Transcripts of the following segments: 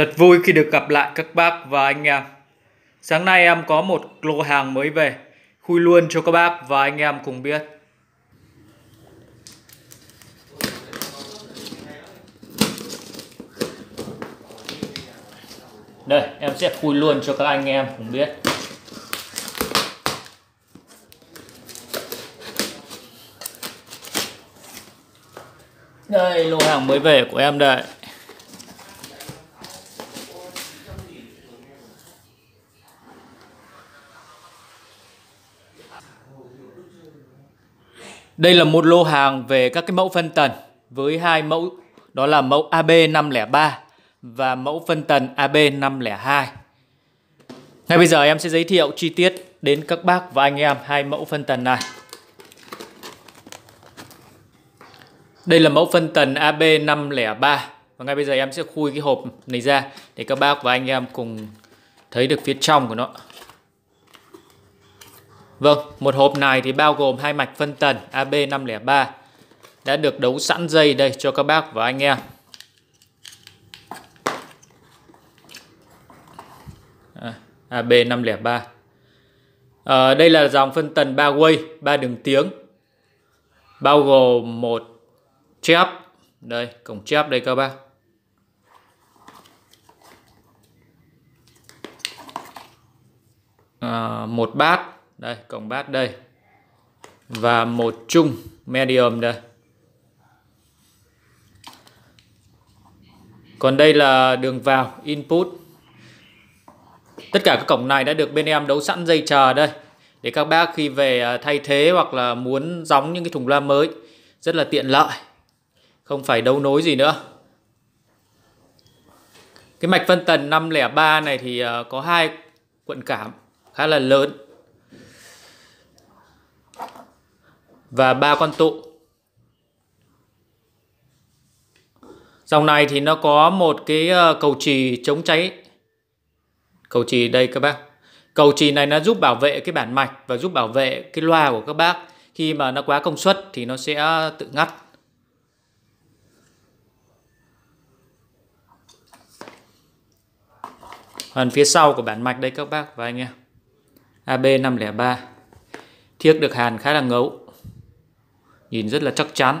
Thật vui khi được gặp lại các bác và anh em. Sáng nay em có một lô hàng mới về, khui luôn cho các bác và anh em cùng biết. Đây, em sẽ khui luôn cho các anh em cùng biết. Đây, lô hàng mới về của em đây. Đây là một lô hàng về các cái mẫu phân tần với hai mẫu, đó là mẫu AB503 và mẫu phân tần AB502. Ngay bây giờ em sẽ giới thiệu chi tiết đến các bác và anh em hai mẫu phân tần này. Đây là mẫu phân tần AB503 và ngay bây giờ em sẽ khui cái hộp này ra để các bác và anh em cùng thấy được phía trong của nó. Vâng, một hộp này thì bao gồm hai mạch phân tần AB503 đã được đấu sẵn dây đây cho các bác và anh em. À, AB503. À, ờ, đây là dòng phân tần 3 way, 3 đường tiếng. Bao gồm một chép, đây, cổng chép đây các bác. À, một bát đây cổng bát đây. Và một chung medium đây. Còn đây là đường vào, input. Tất cả các cổng này đã được bên em đấu sẵn dây chờ đây. Để các bác khi về à, thay thế hoặc là muốn gióng những cái thùng loa mới, rất là tiện lợi. Không phải đấu nối gì nữa. Cái mạch phân tần 503 này thì à, có hai cuộn cảm khá là lớn. Và ba con tụ. Dòng này thì nó có một cái ờ, cầu trì chống cháy. Cầu trì đây các bác. Cầu trì này nó giúp bảo vệ cái bản mạch và giúp bảo vệ cái loa của các bác. Khi mà nó quá công suất thì nó sẽ ờ, tự ngắt. Phần phía sau của bản mạch đây các bác và anh em. AB503. Thiếc được hàn khá là ngấu nhìn rất là chắc chắn.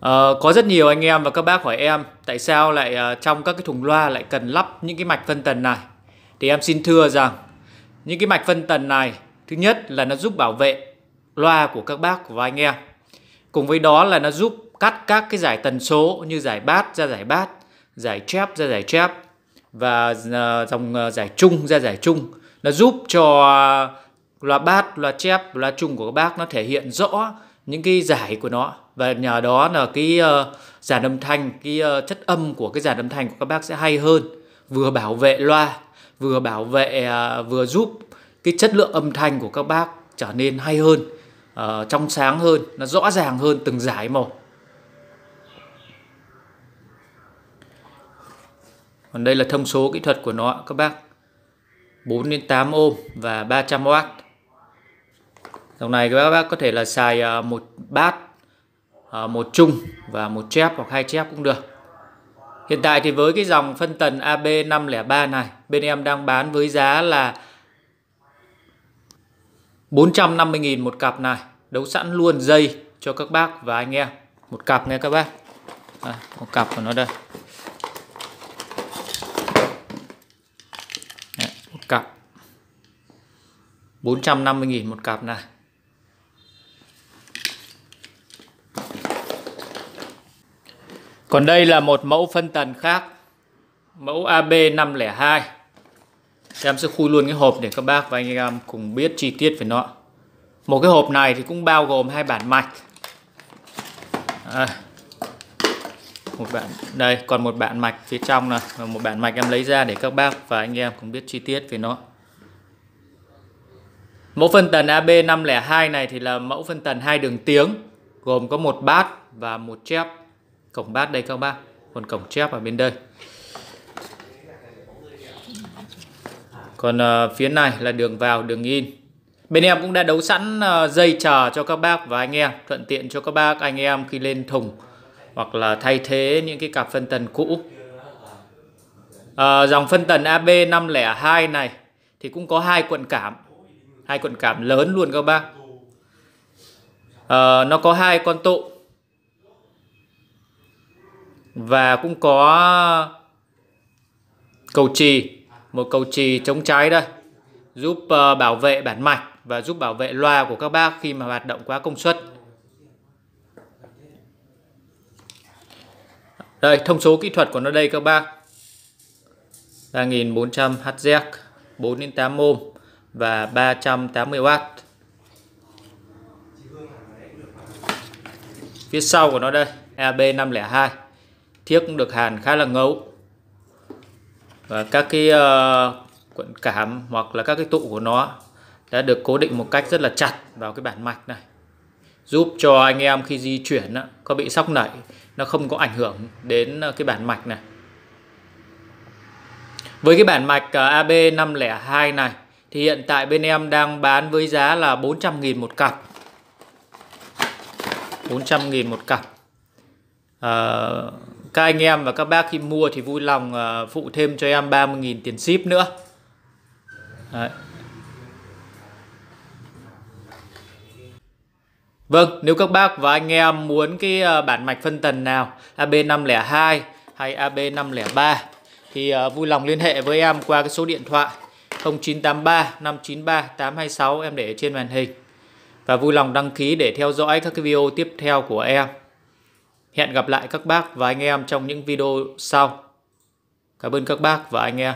À, có rất nhiều anh em và các bác hỏi em tại sao lại uh, trong các cái thùng loa lại cần lắp những cái mạch phân tần này. Thì em xin thưa rằng những cái mạch phân tần này thứ nhất là nó giúp bảo vệ loa của các bác và anh em. Cùng với đó là nó giúp cắt các cái giải tần số như giải bát ra giải bát, giải chép ra giải chép và ờ, dòng ờ, giải chung ra giải chung. Nó giúp cho loa bát, loa chép, loa chung của các bác nó thể hiện rõ những cái giải của nó và nhờ đó là cái uh, dàn âm thanh, cái uh, chất âm của cái dàn âm thanh của các bác sẽ hay hơn, vừa bảo vệ loa, vừa bảo vệ uh, vừa giúp cái chất lượng âm thanh của các bác trở nên hay hơn, uh, trong sáng hơn, nó rõ ràng hơn từng giải một. Còn đây là thông số kỹ thuật của nó các bác. 4 đến 8 ohm và 300W. Dòng này các bác có thể là xài à, một bát, à, một chung và một chép hoặc hai chép cũng được. Hiện tại thì với cái dòng phân tần AB503 này, bên em đang bán với giá là 450.000 một cặp này. Đấu sẵn luôn dây cho các bác và anh em. Một cặp nghe các bác. À, một cặp của nó đây. Cặp. 450.000 một cặp này. Còn đây là một mẫu phân tần khác Mẫu AB502 Em sẽ khui luôn cái hộp để các bác và anh em cùng biết chi tiết về nó. Một cái hộp này thì cũng bao gồm hai bản mạch. À, một bạn. Đây còn một bạn mạch phía trong này và một bạn mạch em lấy ra để các bác và anh em cũng biết chi tiết về nó. Mẫu phân tần AB502 này thì là mẫu phân tần hai đường tiếng gồm có một bát và một chép. Cổng bát đây các bác còn cổng chép ở bên đây. Còn uh, phía này là đường vào, đường in. Bên em cũng đã đấu sẵn ờ, dây chờ cho các bác và anh em, thuận tiện cho các bác anh em khi lên thùng hoặc là thay thế những cái cặp phân tần cũ. à, dòng phân tần AB502 này thì cũng có hai cuộn cảm, hai cuộn cảm lớn luôn các bác. à, nó có hai con tụ và cũng có cầu trì một cầu trì chống cháy đây giúp uh, bảo vệ bản mạch và giúp bảo vệ loa của các bác khi mà hoạt động quá công suất đây thông số kỹ thuật của nó đây các bác. 3400 Hz 4 đến 8 ohm và 380W phía sau của nó đây AB502 Thiếc cũng được hàn khá là ngấu. Và các cái uh, cuộn cảm hoặc là các cái tụ của nó đã được cố định một cách rất là chặt vào cái bản mạch này. Giúp cho anh em khi di chuyển á, có bị sóc nảy nó không có ảnh hưởng đến ờ, cái bản mạch này. Với cái bản mạch ờ, AB502 này thì hiện tại bên em đang bán với giá là 400.000 một cặp. 400.000 một cặp. À, các anh em và các bác khi mua thì vui lòng phụ thêm cho em 30.000 tiền ship nữa. Đấy. Vâng, nếu các bác và anh em muốn cái ờ, bản mạch phân tần nào AB502 hay AB503 thì ờ, vui lòng liên hệ với em qua cái số điện thoại 0983 593 826 em để trên màn hình và vui lòng đăng ký để theo dõi các cái video tiếp theo của em. Hẹn gặp lại các bác và anh em trong những video sau. Cảm ơn các bác và anh em.